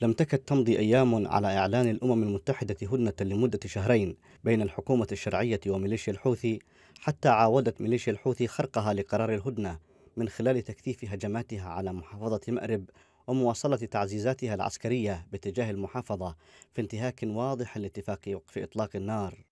لم تكد تمضي أيام على إعلان الأمم المتحدة هدنة لمدة شهرين بين الحكومة الشرعية وميليشيا الحوثي حتى عاودت ميليشيا الحوثي خرقها لقرار الهدنة من خلال تكثيف هجماتها على محافظة مأرب ومواصلة تعزيزاتها العسكرية باتجاه المحافظة في انتهاك واضح لاتفاق وقف إطلاق النار.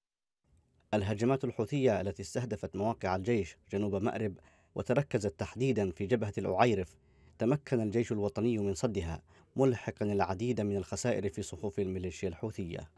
الهجمات الحوثية التي استهدفت مواقع الجيش جنوب مأرب وتركزت تحديدا في جبهة الأعيرف تمكن الجيش الوطني من صدها ملحقا العديد من الخسائر في صفوف الميليشيا الحوثية.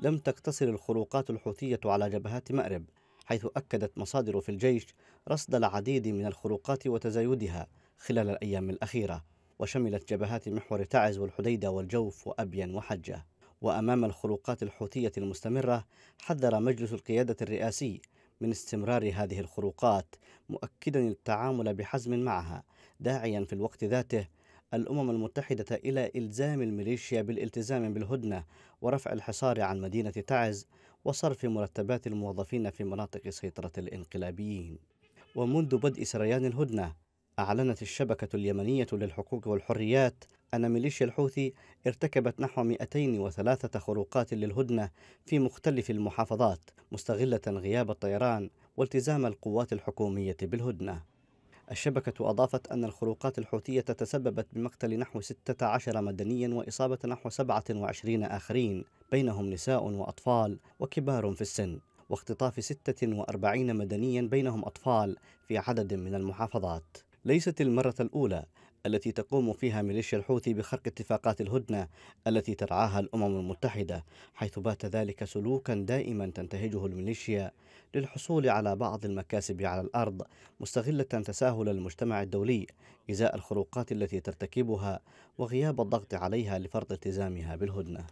لم تقتصر الخروقات الحوثية على جبهات مأرب حيث أكدت مصادر في الجيش رصد العديد من الخروقات وتزايدها خلال الأيام الأخيرة وشملت جبهات محور تعز والحديدة والجوف وأبين وحجة وأمام الخروقات الحوثية المستمرة حذر مجلس القيادة الرئاسي من استمرار هذه الخروقات مؤكدا التعامل بحزم معها. داعيا في الوقت ذاته الأمم المتحدة إلى إلزام الميليشيا بالالتزام بالهدنة ورفع الحصار عن مدينة تعز وصرف مرتبات الموظفين في مناطق سيطرة الإنقلابيين. ومنذ بدء سريان الهدنة أعلنت الشبكة اليمنية للحقوق والحريات أن ميليشيا الحوثي ارتكبت نحو 203 خروقات للهدنة في مختلف المحافظات مستغلة غياب الطيران والتزام القوات الحكومية بالهدنة. الشبكة أضافت أن الخروقات الحوثية تسببت بمقتل نحو 16 مدنيا وإصابة نحو 27 آخرين بينهم نساء وأطفال وكبار في السن واختطاف 46 مدنيا بينهم أطفال في عدد من المحافظات. ليست المرة الأولى التي تقوم فيها ميليشيا الحوثي بخرق اتفاقات الهدنة التي ترعاها الأمم المتحدة حيث بات ذلك سلوكا دائما تنتهجه الميليشيا للحصول على بعض المكاسب على الأرض مستغلة تساهل المجتمع الدولي إزاء الخروقات التي ترتكبها وغياب الضغط عليها لفرض التزامها بالهدنة.